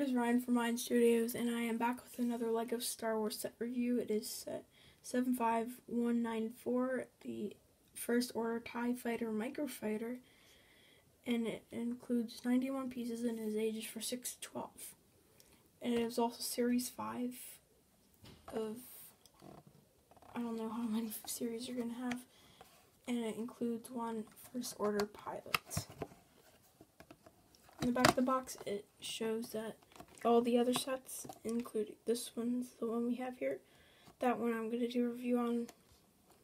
it is Ryan from Ryan Studios, and I am back with another LEGO Star Wars set review. It is set 75194, the First Order TIE Fighter Microfighter, and it includes 91 pieces and is ages for 6 to 12. And it is also Series 5 of, I don't know how many series you're going to have, and it includes one First Order pilot. In the back of the box, it shows that all the other sets, including this one's the one we have here. That one I'm going to do a review on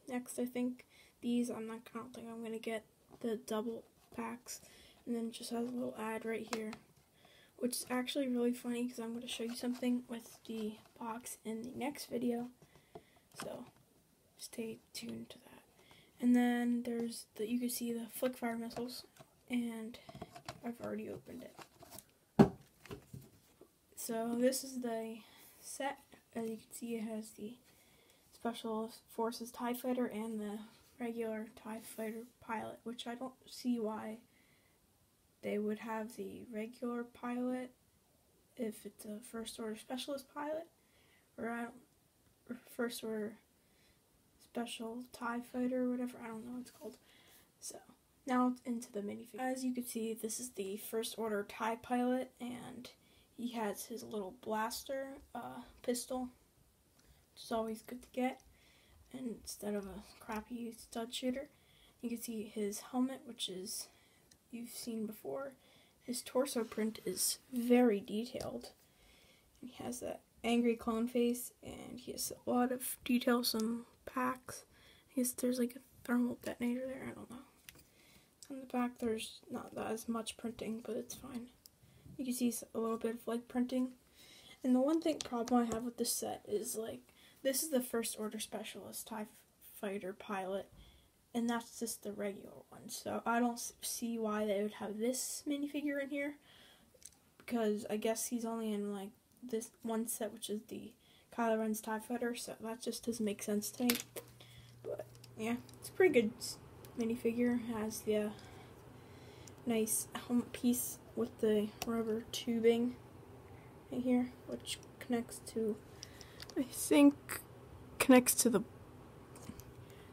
next, I think. These, I'm not, think I'm going to get the double packs. And then just has a little ad right here, which is actually really funny because I'm going to show you something with the box in the next video. So, stay tuned to that. And then there's the, you can see the flick fire missiles, and I've already opened it. So this is the set. As you can see, it has the Special Forces TIE Fighter and the regular TIE Fighter pilot, which I don't see why they would have the regular pilot if it's a First Order Specialist pilot, or I First Order Special TIE Fighter, or whatever, I don't know what it's called. So. Now into the minifigure. As you can see, this is the First Order TIE pilot, and he has his little blaster uh, pistol, which is always good to get. And instead of a crappy stud shooter, you can see his helmet, which is you've seen before. His torso print is very detailed. He has that angry clone face, and he has a lot of details, some packs. I guess there's like a thermal detonator there, I don't know. On the back there's not as much printing, but it's fine. You can see a little bit of like printing. And the one thing problem I have with this set is like this is the first order specialist TIE fighter pilot and that's just the regular one. So I don't see why they would have this minifigure in here because I guess he's only in like this one set which is the Kylo Ren's TIE fighter, so that just doesn't make sense to me. But yeah, it's a pretty good minifigure has the uh, nice helmet piece with the rubber tubing right here, which connects to, I think, connects to the.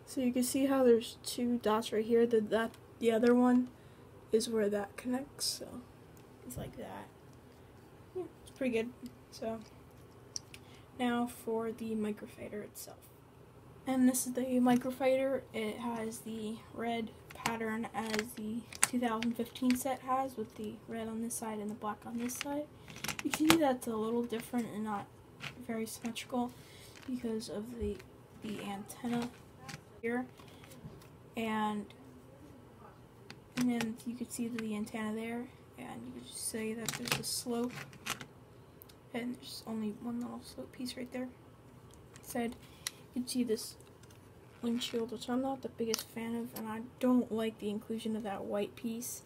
So you can see how there's two dots right here. That that the other one is where that connects. So it's like that. Yeah, it's pretty good. So now for the microfighter itself. And this is the microfighter. It has the red pattern as the 2015 set has with the red on this side and the black on this side. You can see that's a little different and not very symmetrical because of the the antenna here. And and then you can see the antenna there and you could just say that there's a slope and there's only one little slope piece right there. said you can see this windshield, which I'm not the biggest fan of, and I don't like the inclusion of that white piece.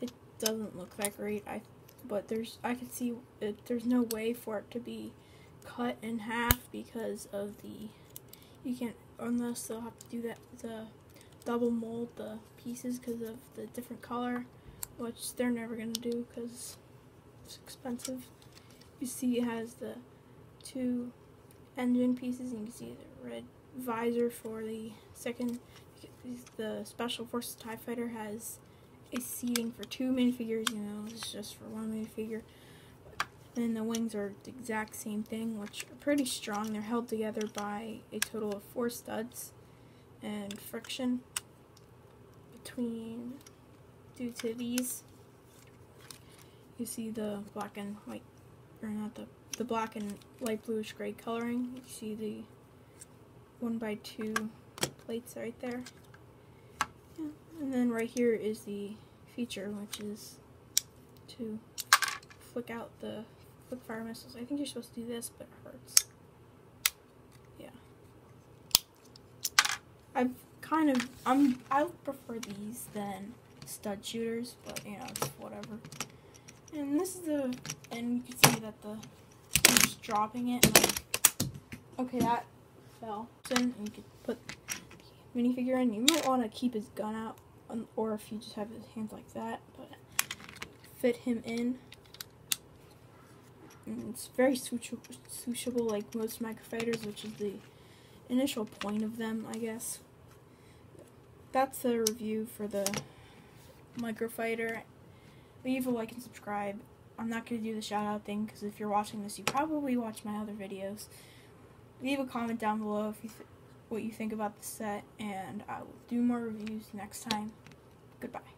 It doesn't look that great. I, but there's I can see it, there's no way for it to be cut in half because of the you can't unless they'll have to do that the double mold the pieces because of the different color, which they're never gonna do because it's expensive. You see, it has the two engine pieces, and you can see the red visor for the second. The Special Forces TIE Fighter has a seating for two minifigures, you know, it's just for one minifigure. And the wings are the exact same thing, which are pretty strong. They're held together by a total of four studs and friction between due to these. You see the black and white, or not the the black and light bluish gray coloring. You see the one by two plates right there. Yeah. And then right here is the feature, which is to flick out the flick fire missiles. I think you're supposed to do this, but it hurts. Yeah. I've kind of, I'm, I prefer these than stud shooters, but you know, it's whatever. And this is the, and you can see that the just dropping it. And like, okay, that fell. And you could put minifigure in. You might want to keep his gun out, um, or if you just have his hands like that, but fit him in. And it's very switchable, like most microfighters, which is the initial point of them, I guess. That's the review for the microfighter. Leave a like and subscribe. I'm not going to do the shout out thing because if you're watching this, you probably watch my other videos. Leave a comment down below if you what you think about the set, and I will do more reviews next time. Goodbye.